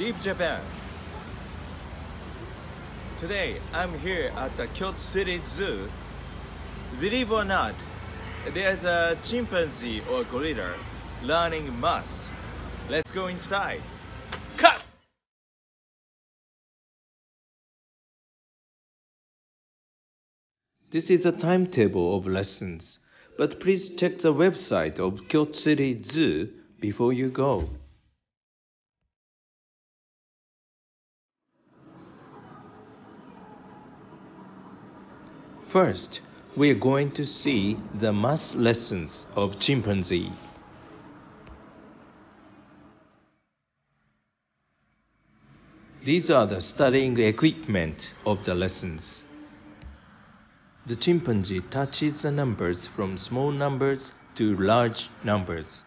Deep Japan. Today I'm here at the Kyoto City Zoo. Believe or not, there's a chimpanzee or gorilla learning math. Let's go inside. Cut! This is a timetable of lessons, but please check the website of Kyoto City Zoo before you go. First, we are going to see the math lessons of chimpanzee. These are the studying equipment of the lessons. The chimpanzee touches the numbers from small numbers to large numbers.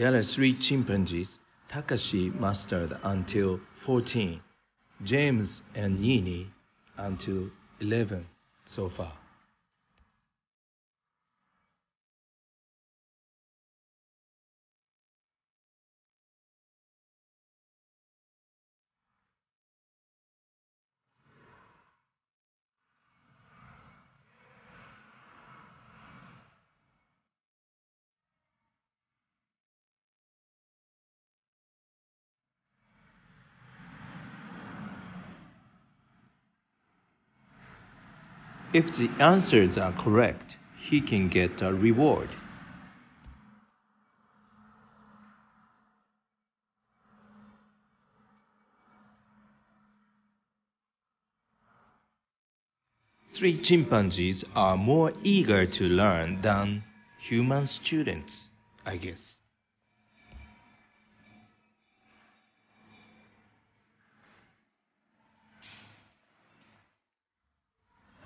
There are three chimpanzees. Takashi mastered until 14, James and Nini until 11 so far. If the answers are correct, he can get a reward. Three chimpanzees are more eager to learn than human students, I guess.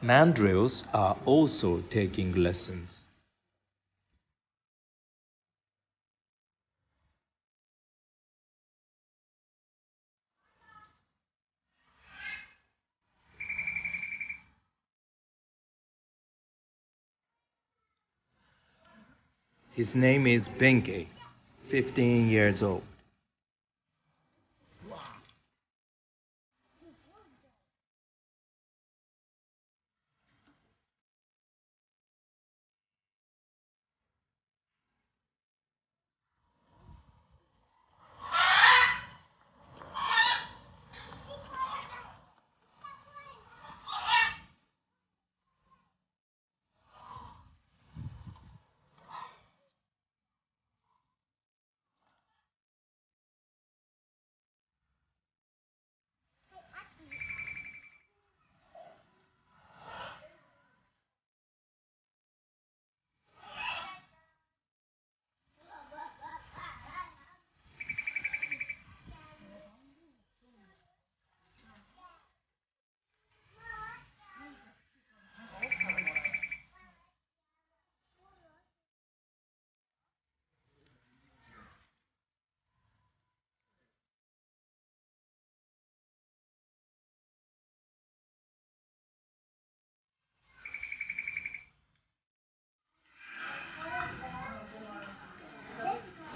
Mandrills are also taking lessons. His name is Benkei, 15 years old.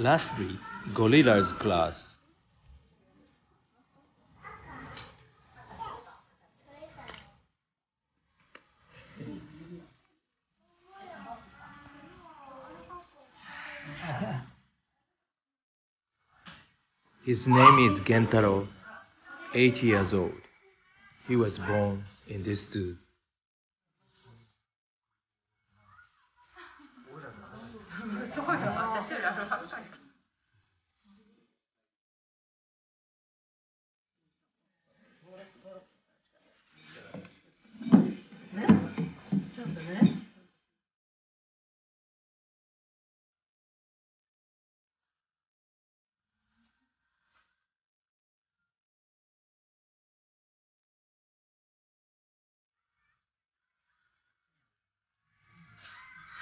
Lastly, Gorilla's class. His name is Gentaro, eight years old. He was born in this zoo.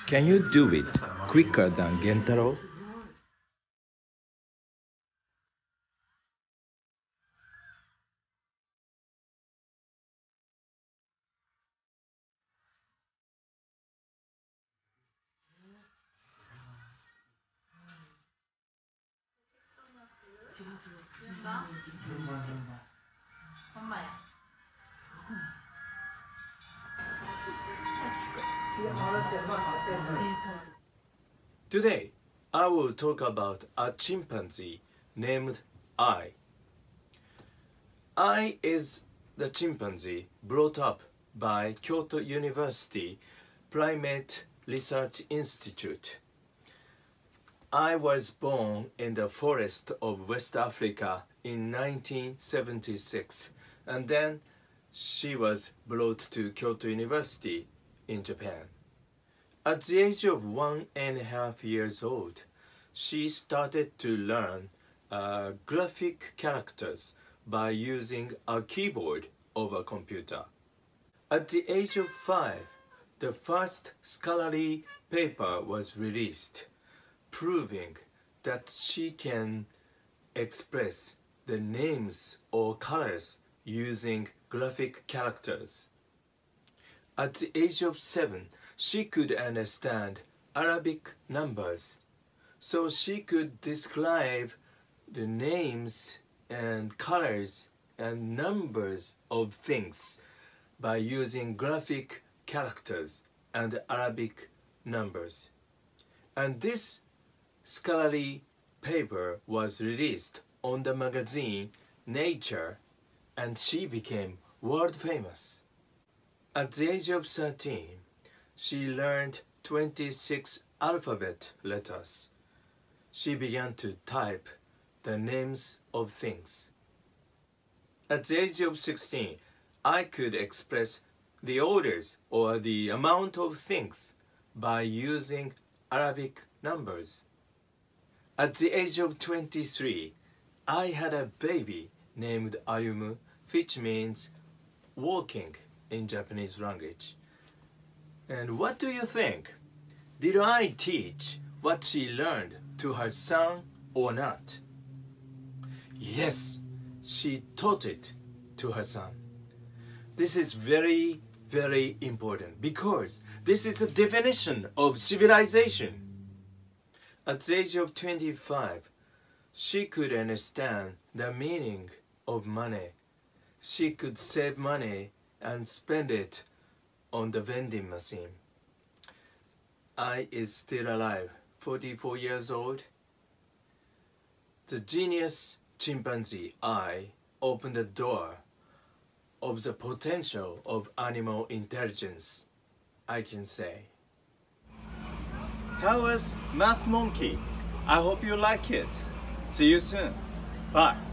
Can you do it quicker than Gentaro? 엄마야. Today, I will talk about a chimpanzee named Ai. Ai is the chimpanzee brought up by Kyoto University Primate Research Institute. Ai was born in the forest of West Africa in 1976 and then she was brought to Kyoto University in Japan. At the age of one and a half years old, she started to learn uh, graphic characters by using a keyboard of a computer. At the age of five, the first scholarly paper was released, proving that she can express the names or colors using graphic characters. At the age of seven, she could understand Arabic numbers, so she could describe the names and colors and numbers of things by using graphic characters and Arabic numbers. And this scholarly paper was released on the magazine Nature and she became world famous. At the age of 13, she learned 26 alphabet letters. She began to type the names of things. At the age of 16, Ai could express the orders or the amount of things by using Arabic numbers. At the age of 23, Ai had a baby named Ayumu, which means walking in Japanese language. And what do you think? Did Ai teach what she learned to her son or not? Yes, she taught it to her son. This is very, very important because this is a definition of civilization. At the age of 25, she could understand the meaning of money. She could save money and spend it on the vending machine. Ai is still alive, 44 years old. The genius chimpanzee Ai opened the door of the potential of animal intelligence, I can say. How was Math Monkey? I hope you like it. See you soon. Bye.